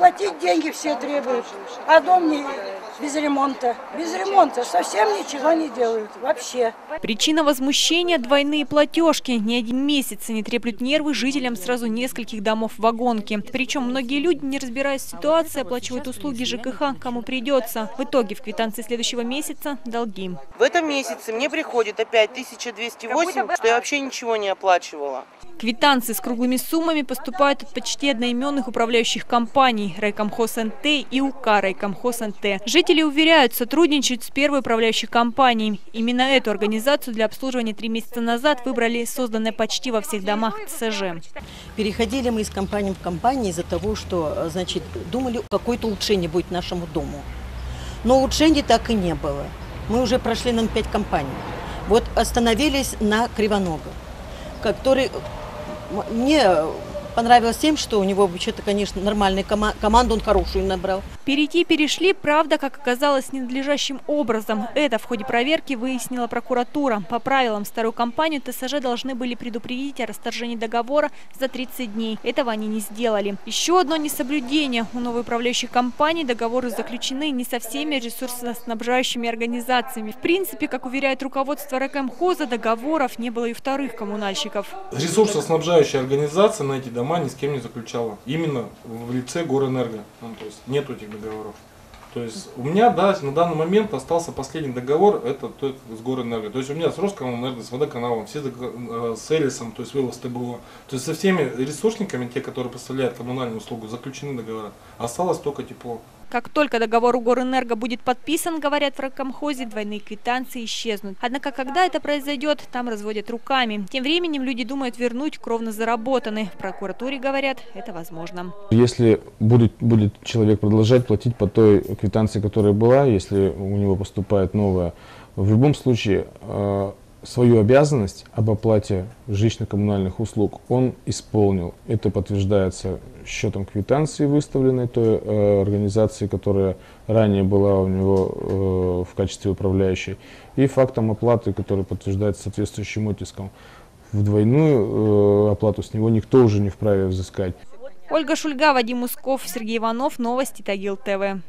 платить деньги все требуют. А дом не без ремонта. Без ремонта совсем ничего не делают. Вообще. Причина возмущения – двойные платежки. Ни один месяц не треплют нервы жителям сразу нескольких домов в вагонке. Причем многие люди, не разбираясь в ситуации, оплачивают услуги ЖКХ, кому придется. В итоге в квитанции следующего месяца – долги. В этом месяце мне приходит опять 1208, что я вообще ничего не оплачивала. Квитанции с круглыми суммами поступают от почти одноименных управляющих компаний Райкомхоз НТ и УК Райкомхоз НТ. Жители уверяют, сотрудничают с первой управляющей компанией. Именно эту организацию для обслуживания три месяца назад выбрали созданная почти во всех домах ТСЖ. Переходили мы из компании в компанию из-за того, что, значит, думали, какое-то улучшение будет нашему дому. Но улучшений так и не было. Мы уже прошли нам пять компаний. Вот остановились на Кривоногах, который мне понравилось тем, что у него вообще-то, конечно, нормальная кома команда, он хорошую набрал. Перейти перешли, правда, как оказалось, ненадлежащим образом. Это в ходе проверки выяснила прокуратура. По правилам старую компанию ТСЖ должны были предупредить о расторжении договора за 30 дней. Этого они не сделали. Еще одно несоблюдение. У новой управляющей компании договоры заключены не со всеми ресурсоснабжающими организациями. В принципе, как уверяет руководство РКМХоза, договоров не было и вторых коммунальщиков. Ресурсоснабжающая организация на эти дома ни с кем не заключала. Именно в лице Горэнерго. Ну, то есть нет этих договоров. То есть у меня да, на данный момент остался последний договор, это тот с Горэнерго. То есть у меня с Роскомэнерго, с водоканалом, все э, с Элисом, то есть вывоз ТБО. То есть со всеми ресурсниками, те, которые поставляют коммунальную услугу, заключены договора. Осталось только тепло. Как только договор у Горэнерго будет подписан, говорят в Ракомхозе, двойные квитанции исчезнут. Однако, когда это произойдет, там разводят руками. Тем временем люди думают вернуть кровно заработанные. В прокуратуре говорят, это возможно. Если будет, будет человек продолжать платить по той квитанции, которая была, если у него поступает новая, в любом случае э, свою обязанность об оплате жилищно-коммунальных услуг он исполнил. Это подтверждается счетом квитанции, выставленной той э, организации, которая ранее была у него э, в качестве управляющей, и фактом оплаты, который подтверждается соответствующим оттиском. В двойную э, оплату с него никто уже не вправе взыскать. Ольга Шульга, Вадим Усков, Сергей Иванов. Новости Тагил ТВ.